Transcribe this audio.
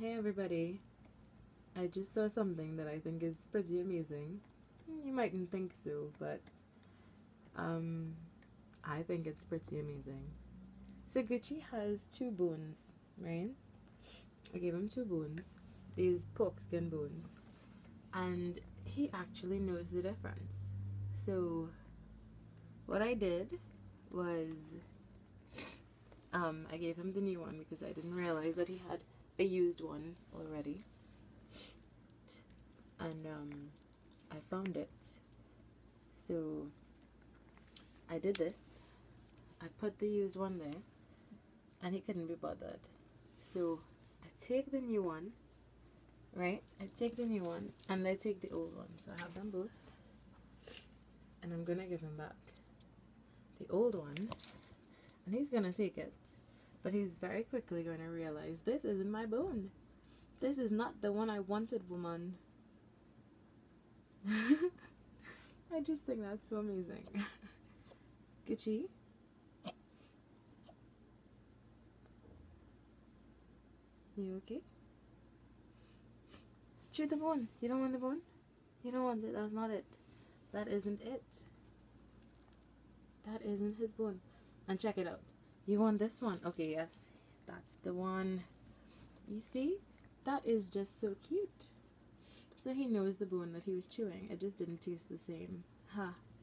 Hey everybody. I just saw something that I think is pretty amazing. You mightn't think so, but um, I think it's pretty amazing. So Gucci has two bones, right? I gave him two bones, these pork skin bones, and he actually knows the difference. So what I did was um, I gave him the new one because I didn't realize that he had a used one already. And um, I found it. So I did this. I put the used one there and he couldn't be bothered. So I take the new one, right? I take the new one and I take the old one. So I have them both. And I'm gonna give him back the old one and he's gonna take it. But he's very quickly gonna realize this isn't my bone. This is not the one I wanted, woman. I just think that's so amazing. Gucci? You okay? Chew the bone. You don't want the bone? You don't want it. That's not it. That isn't it. That isn't his bone. And check it out. You want this one? Okay, yes. That's the one. You see? That is just so cute. So he knows the bone that he was chewing. It just didn't taste the same. Ha. Huh.